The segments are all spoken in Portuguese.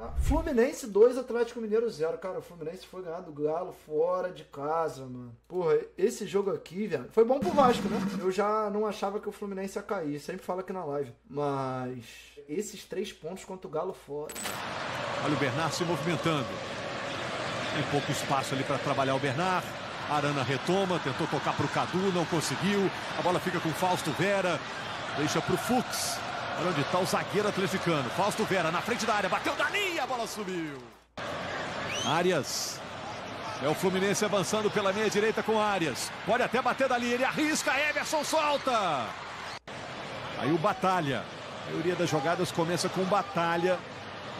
Ah, Fluminense 2, Atlético Mineiro 0. Cara, o Fluminense foi ganhar do Galo fora de casa, mano. Porra, esse jogo aqui, velho, foi bom pro Vasco, né? Eu já não achava que o Fluminense ia cair, sempre falo aqui na live. Mas esses três pontos contra o Galo fora. Olha o Bernard se movimentando. Tem pouco espaço ali para trabalhar o Bernard. Arana retoma, tentou tocar para o Cadu, não conseguiu. A bola fica com Fausto Vera. Deixa para o Fux. Olha onde está o zagueiro atleticano. Fausto Vera na frente da área. Bateu Dani, a bola subiu. Arias. É o Fluminense avançando pela meia direita com Arias. Pode até bater dali. Ele arrisca. Everson solta. Aí o Batalha. A maioria das jogadas começa com Batalha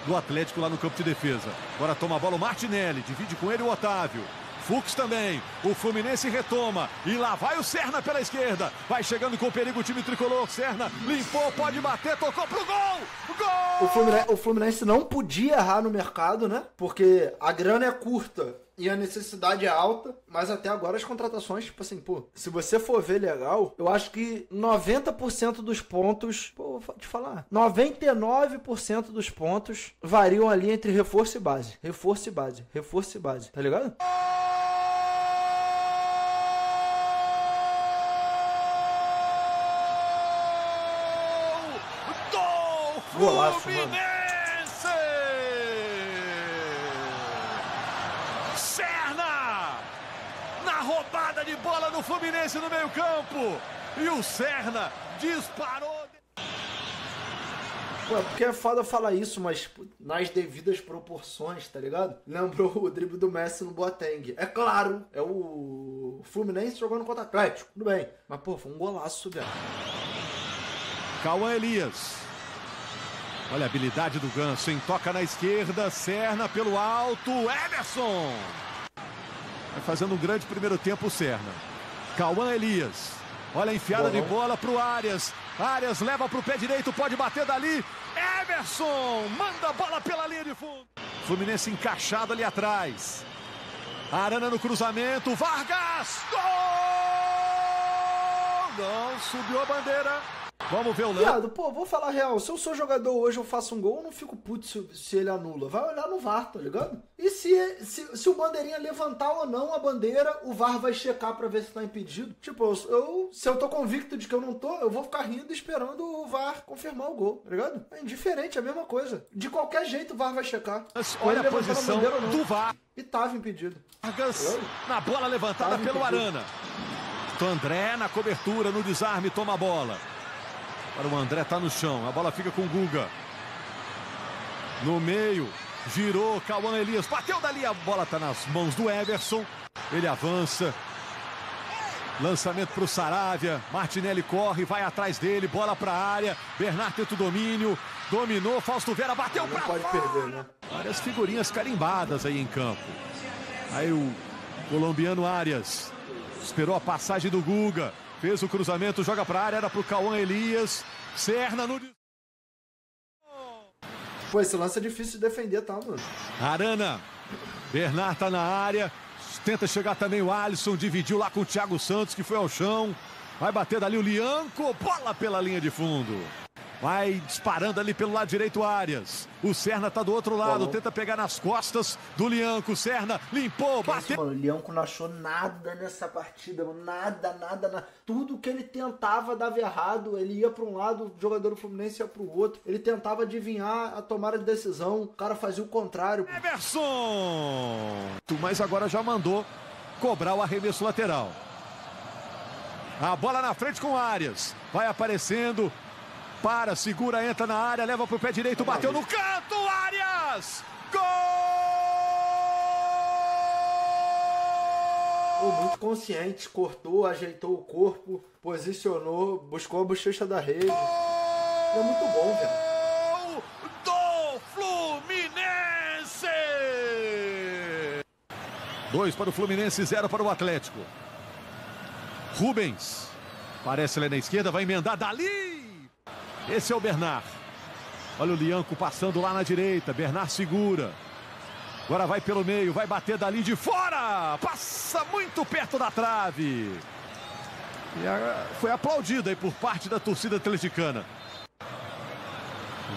do Atlético lá no campo de defesa. Agora toma a bola o Martinelli. Divide com ele o Otávio. Fux também. O Fluminense retoma. E lá vai o Serna pela esquerda. Vai chegando com perigo o time tricolor. Serna limpou, pode bater, tocou pro gol! Gol! O Fluminense, o Fluminense não podia errar no mercado, né? Porque a grana é curta e a necessidade é alta, mas até agora as contratações, tipo assim, pô, se você for ver legal, eu acho que 90% dos pontos, pô, vou te falar, 99% dos pontos variam ali entre reforço e base. Reforço e base, reforço e base, tá ligado? Do Golaço, mano. Fluminense! Serna! Na roubada de bola do Fluminense no meio campo. E o Serna disparou. Pô, é porque é foda falar isso, mas nas devidas proporções, tá ligado? Lembrou o drible do Messi no Boateng. É claro, é o Fluminense jogando contra o Atlético, tudo bem. Mas, pô, foi um golaço, velho. Cauã Elias. Olha a habilidade do Ganso, em toca na esquerda, Serna pelo alto, Emerson. Vai fazendo um grande primeiro tempo o Serna. Cauã Elias. Olha a enfiada de bola pro Arias. Arias leva pro pé direito, pode bater dali. Emerson manda a bola pela linha de fundo. Fluminense encaixado ali atrás. Arana no cruzamento, Vargas! Gol! Não subiu a bandeira. Vamos ver o lance. Viado, pô, vou falar a real. Se eu sou jogador hoje, eu faço um gol, eu não fico puto se, se ele anula. Vai olhar no VAR, tá ligado? E se, se, se o bandeirinha levantar ou não a bandeira, o VAR vai checar pra ver se tá impedido. Tipo, eu, eu- se eu tô convicto de que eu não tô, eu vou ficar rindo esperando o VAR confirmar o gol, tá ligado? É indiferente, é a mesma coisa. De qualquer jeito o VAR vai checar. Olha a posição não. do VAR. E tava impedido. Vargas na bola levantada Tava pelo impedido. Arana. André na cobertura, no desarme, toma a bola. O André tá no chão, a bola fica com o Guga. No meio, girou, Cauã Elias, bateu dali, a bola tá nas mãos do Everson. Ele avança. Lançamento pro Saravia. Martinelli corre, vai atrás dele, bola pra área. Bernard tenta o domínio. Dominou, Fausto Vera bateu pode fora. perder, né? Várias figurinhas carimbadas aí em campo. Aí o colombiano Arias esperou a passagem do Guga, fez o cruzamento, joga pra área, era pro Cauã Elias. Serna no. Pô, esse lance é difícil de defender, tá, mano? Arana. Bernard tá na área. Tenta chegar também o Alisson, dividiu lá com o Thiago Santos, que foi ao chão. Vai bater dali o Lianco, bola pela linha de fundo. Vai disparando ali pelo lado direito Arias. O Serna tá do outro lado, Bom. tenta pegar nas costas do Lianco. Serna limpou, Isso, bateu. mano, o Lianco não achou nada nessa partida, mano. Nada, nada, nada. Tudo que ele tentava dava errado. Ele ia pra um lado, o jogador do Fluminense ia pro outro. Ele tentava adivinhar a tomada de decisão. O cara fazia o contrário. Everson! Mas agora já mandou cobrar o arremesso lateral. A bola na frente com Arias. Vai aparecendo. Para, segura, entra na área, leva pro pé direito, bateu no canto, Arias! Gol! muito consciente, cortou, ajeitou o corpo, posicionou, buscou a bochecha da rede. É muito bom, velho. Gol do Fluminense! Dois para o Fluminense, zero para o Atlético. Rubens. Parece ali na esquerda, vai emendar dali. Esse é o Bernard. Olha o Lianco passando lá na direita. Bernard segura. Agora vai pelo meio, vai bater dali de fora. Passa muito perto da trave. E a- foi aplaudido aí por parte da torcida atleticana.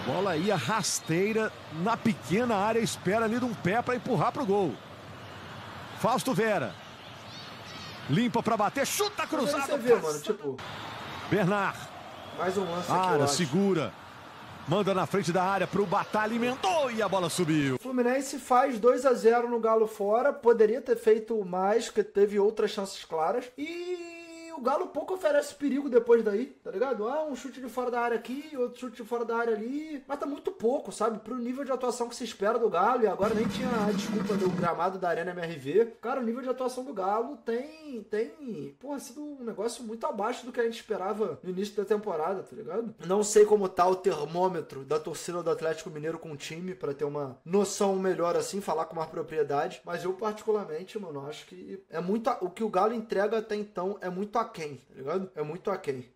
Bola ia rasteira na pequena área, espera ali de um pé para empurrar para o gol. Fausto Vera. Limpa para bater, chuta cruzado. Você mano, tipo. Bernard. Mais um lance Ara, segura. Manda na frente da área pro Batá, alimentou e a bola subiu. Fluminense faz 2 a 0 no Galo fora. Poderia ter feito mais, que teve outras chances claras. E o Galo pouco oferece perigo depois daí, tá ligado? Ah, um chute de fora da área aqui, outro chute de fora da área ali. Mas tá muito pouco, sabe? Pro nível de atuação que se espera do Galo, e agora nem tinha a desculpa do gramado da Arena MRV. Cara, o nível de atuação do Galo tem, tem, porra, sido um negócio muito abaixo do que a gente esperava no início da temporada, tá ligado? Não sei como tá o termômetro da torcida do Atlético Mineiro com o time, para ter uma noção melhor assim, falar com mais propriedade. Mas eu, particularmente, mano, acho que é muito. O que o Galo entrega até então é muito aquém, tá ligado? É muito aquém.